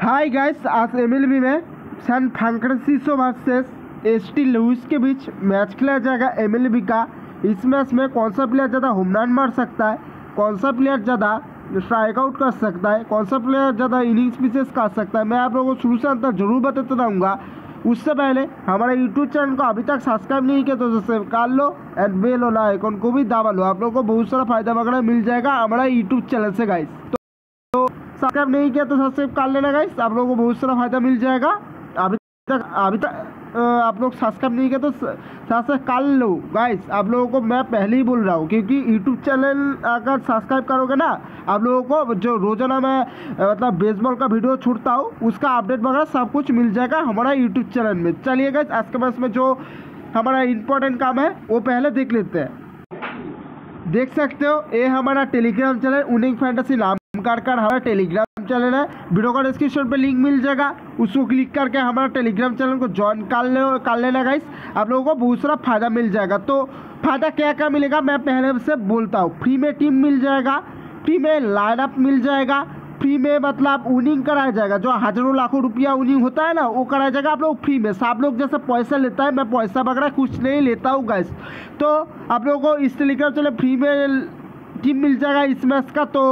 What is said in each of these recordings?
हाय guys आज MLB में San Francisco versus S T Louis के बीच मैच खेला जाएगा एमएलबी का। इस मैच में कौन सा प्लेयर ज़्यादा होम रन मार सकता है? कौन सा प्लेयर ज़्यादा स्ट्राइक आउट कर सकता है? कौन सा प्लेयर ज़्यादा इनिंग्स पिचेस कर सकता है? मैं आप लोगों को शुरू से अंतर ज़रूर बताता रहूँगा। उससे पहले हमारे यूट्यूब चैनल को अभी तक सब्सक्राइब नहीं किया तो सब्सक्राइब कर लो एंड बेल वाला आइकन को भी दबा लो। आप लोगों को बहुत सारा फ़ायदा वगैरह मिल जाएगा हमारा यूट्यूब चैनल से गाइस तो सब्सक्राइब नहीं किया तो सब्सक्राइब कर लेना गाइस आप लोगों को बहुत सारा फ़ायदा मिल जाएगा। अभी तक अभी तक आप लोग सब्सक्राइब नहीं किया तो सब्सक्राइब कर लो गाइस आप लोगों को मैं पहले ही बोल रहा हूँ, क्योंकि यूट्यूब चैनल अगर सब्सक्राइब करोगे ना, आप लोगों को जो रोज़ाना मैं मतलब बेसबॉल का वीडियो छूटता हूँ, उसका अपडेट वगैरह सब कुछ मिल जाएगा हमारा यूट्यूब चैनल में। चलिए गाइस आज के मैच में जो हमारा इंपॉर्टेंट काम है, वो पहले देख लेते हैं। देख सकते हो, ये हमारा टेलीग्राम चैनल उनिंग फैंटेसी नाम कर कर हमारा टेलीग्राम चैनल है। वीडियो का डिस्क्रिप्शन पे लिंक मिल जाएगा। उसको क्लिक करके हमारा टेलीग्राम चैनल को ज्वाइन कर ले, कर लेना गाइस आप लोगों को बहुत सारा फ़ायदा मिल जाएगा। तो फ़ायदा क्या क्या मिलेगा? मैं पहले से बोलता हूँ। फ्री में टीम मिल जाएगा। फ्री में लाइनअप मिल जाएगा। फ्री में मतलब उनिंग कराया जाएगा। जो हज़ारों लाखों रुपया उनिंग होता है ना, वो कराया जाएगा आप लोग फ्री में। सब लोग जैसे पैसा लेता है, मैं पैसा वगैरह कुछ नहीं लेता हूँ गैस तो आप लोगों को इस टेलीग्राम चैनल फ्री में टीम मिल जाएगा इस मैच का तो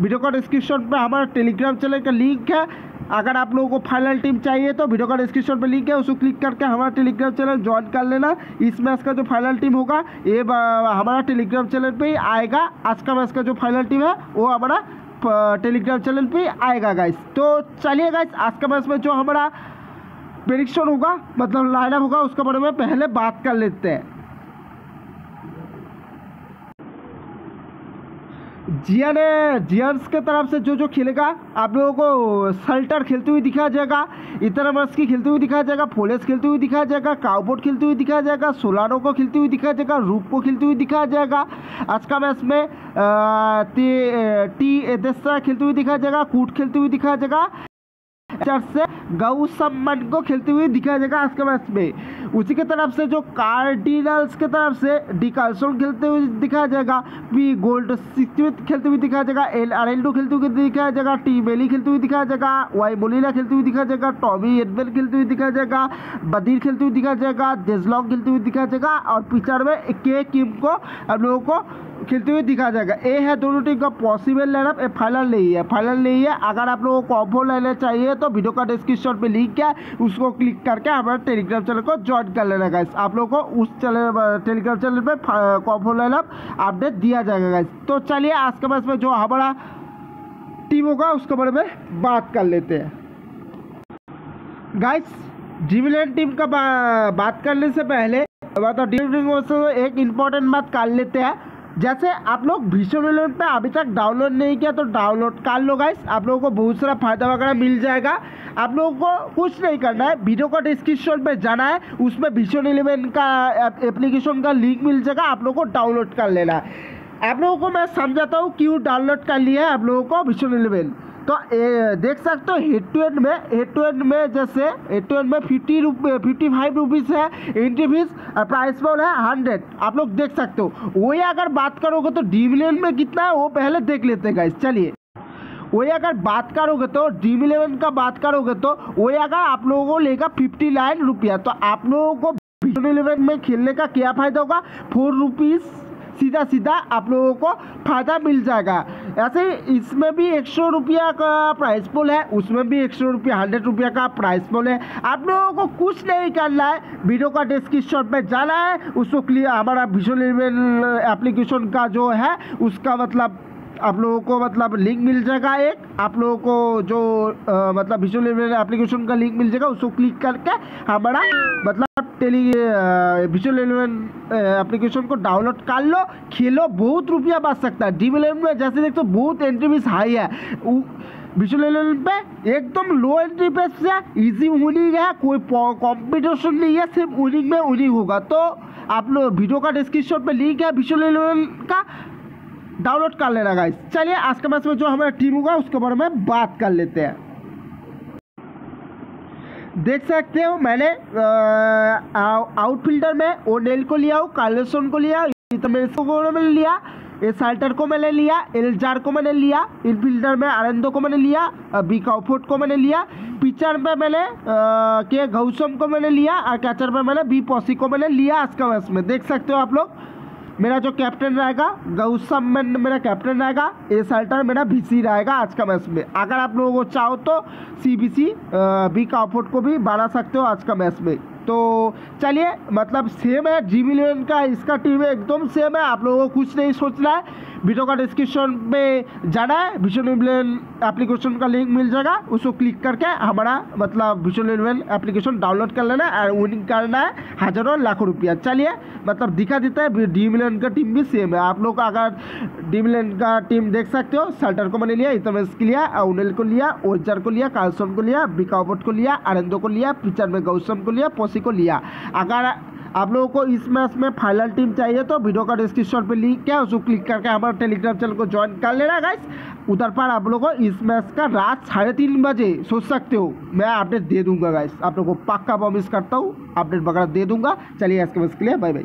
वीडियो का डिस्क्रिप्शन पे हमारा टेलीग्राम चैनल का लिंक है। अगर आप लोगों को फाइनल टीम चाहिए तो वीडियो का डिस्क्रिप्शन पे लिंक है। उसको क्लिक करके हमारा टेलीग्राम चैनल ज्वाइन कर लेना। इस मैच का जो फाइनल टीम होगा, ये हमारा टेलीग्राम चैनल पे ही आएगा। आज का मैच का जो फाइनल टीम है, वो हमारा टेलीग्राम चैनल पे ही आएगा गाइस तो चलिए गाइस आज का मैच में जो हमारा प्रेडिक्शन होगा मतलब लाइनअप होगा, उसके बारे में पहले बात कर लेते हैं। जिया ने, जियर्स के तरफ़ से जो जो खेलेगा, आप लोगों को सल्टर खेलते हुए दिखाया जाएगा इतना मस्की खेलते हुए दिखाया जाएगा, फोलेस खेलते हुए दिखाया जाएगा, काउबोट खेलते हुए दिखाया जाएगा, सोलानो को खेलते हुए दिखाया जाएगा, रूप को खेलते हुए दिखाया जाएगा। आज का मैच में टी एदेस्ता खेलते हुए दिखाया जाएगा, कूट खेलते हुए दिखाया जाएगा। चर्च से गौ सम्मान को खेलते हुए दिखाया जाएगा आज के मैच में। उसी के तरफ़ से जो कार्डिनल्स के तरफ़ से डी कार्लसन खेलते हुए दिखाया जाएगा पी गोल्ड सिक्सथ खेलते हुए दिखाया जाएगा एल अरेंडो खेलते हुए दिखाया जाएगा टी बेली खेलते हुए दिखाया जाएगा वाई मोलिना खेलते हुए दिखाया जाएगा टॉमी एडवेल खेलते हुए दिखाया जाएगा बदीर खेलते हुए दिखाया जाएगा डेजलॉन्ग खेलते हुए दिखाया जाएगा और पिचर में के किम को हम लोगों को खेलते हुए दिखा जाएगा ये है दोनों टीम का पॉसिबल लाइनअप ये फाइनल नहीं है। फाइनल नहीं है। अगर आप लोगों को कॉम्बो लेना चाहिए तो वीडियो का डिस्क्रिप्शन पे लिंक है, उसको क्लिक करके हमारे टेलीग्राम चैनल को ज्वाइन कर लेना गाइस आप लोगों को उस चैनल टेलीग्राम चैनल पे कॉम्बो लाइनअप अपडेट दिया जाएगा गाइस तो चलिए, आज के मैच में जो हमारा टीम होगा, उसके बारे में बात कर लेते हैं। गाइस डिविलियन टीम का बात करने से पहले मतलब एक इम्पोर्टेंट बात कर लेते हैं। जैसे आप लोग भीषण इलेवन पे अभी तक डाउनलोड नहीं किया तो डाउनलोड कर लो गाइस आप लोगों को बहुत सारा फ़ायदा वगैरह मिल जाएगा। आप लोगों को कुछ नहीं करना है। वीडियो का डिस्क्रिप्शन पे जाना है। उसमें भीषण इलेवन का एप्लीकेशन का लिंक मिल जाएगा। आप लोगों को डाउनलोड कर लेना है। आप लोगों को मैं समझाता हूँ, क्यों डाउनलोड कर लिया है आप लोगों को भीषण इलेवन तो ए, देख सकते हो हेड टू हेड में हेड टू हेड में जैसे हेड टू हेड में फिफ्टी रुपये फिफ्टी फाइव रुपीज़ है एंट्री फ़ीस प्राइस बॉल है हंड्रेड आप लोग देख सकते हो। वही अगर बात करोगे तो डिविलियन में कितना है वो पहले देख लेते हैं गाइस चलिए। वही अगर बात करोगे तो ड्रीम इलेवन का बात करोगे तो वही अगर आप लोगों को लेगा फिफ्टी नाइन रुपया। तो आप लोगों को ड्रीम इलेवन में खेलने का क्या फ़ायदा होगा? फोर रुपीज़ सीधा सीधा आप लोगों को फ़ायदा मिल जाएगा। ऐसे इसमें भी एक सौ रुपया का प्राइस पोल है, उसमें भी एक सौ रुपया हंड्रेड रुपया का प्राइस पोल है। आप लोगों को कुछ नहीं करना है वीडियो का डिस्क्रिप्शन में जाना है, उसको क्लियर हमारा विजुअल एप्लीकेशन का जो है, उसका मतलब आप लोगों को मतलब लिंक मिल जाएगा एक। आप लोगों को जो अ, मतलब विजुअल एप्लीकेशन का लिंक मिल जाएगा उसको क्लिक करके हमारा मतलब टेली विजुअल एलिवन एप्लीकेशन को डाउनलोड कर लो खेलो बहुत रुपया बच सकता है। डी में जैसे देखते हो बहुत एंट्री फ़ीस हाई है। उ, विजुअल एलिवन पे एकदम लो एंट्री फ़ीस से इजी विनिंग है कोई कंपटीशन नहीं है सिर्फ़ उनिंग में विनिंग होगा। तो आप लोग वीडियो का डिस्क्रिप्शन पे लिंक है विजुअल एलिवन का। डाउनलोड कर लेना गाइस चलिए, आज के मैच में जो हमारा टीम होगा, उसके बारे में बात कर लेते हैं। देख सकते हो, मैंने आउटफील्डर में ओनेल को लिया हूँ कार्लसन को लिया को मैंने लिया ए साल्टर को मैंने लिया एलजार को मैंने लिया इनफील्डर में आनंदो को मैंने लिया बी काउफोर्ट को मैंने लिया पिचर में मैंने के गौसम को मैंने लिया, और कैचर में मैंने बी पॉसी को मैंने लिया आज का मैच में। देख सकते हो आप लोग मेरा जो कैप्टन रहेगा, गौसम में मेरा कैप्टन रहेगा ए सल्टर मेरा बी रहेगा आज का मैच में। अगर आप लोगों को चाहो तो सी बी सी बी काफोर्ट को भी बना सकते हो आज का मैच में। तो चलिए मतलब सेम है जी मिलियन का, इसका टीम एकदम सेम है, आप लोगों को कुछ नहीं सोचना है। वीडियो का डिस्क्रिप्शन पे जाना है। विजुअल इलेवन एप्लीकेशन का लिंक मिल जाएगा। उसको क्लिक करके हमारा मतलब विजुअल इलेवन एप्लीकेशन डाउनलोड कर लेना है और विनिंग करना है हज़ारों लाखों रुपया। चलिए मतलब दिखा देता है डी मिलियन का टीम भी सेम है। आप लोग अगर डी मिलियन का टीम देख सकते हो सल्टर को मैंने लिया इतमेश को लिया उनेल को लिया ओजर को लिया कार्लसन को लिया बिकावट को लिया आनंदो को लिया पिचर में गौसम को लिया पोसी को लिया। अगर आप लोगों को इस मैच में फाइनल टीम चाहिए तो वीडियो का डिस्क्रिप्शन पे लिंक है उसको क्लिक करके हमारे टेलीग्राम चैनल को ज्वाइन कर लेना गाइस उधर पर आप लोगों को इस मैच का रात साढ़े तीन बजे, सोच सकते हो। मैं अपडेट दे दूँगा गाइस आप लोगों को पक्का प्रॉमिस करता हूँ अपडेट वगैरह दे दूँगा। चलिए आज के मैच के लिए बाय बाय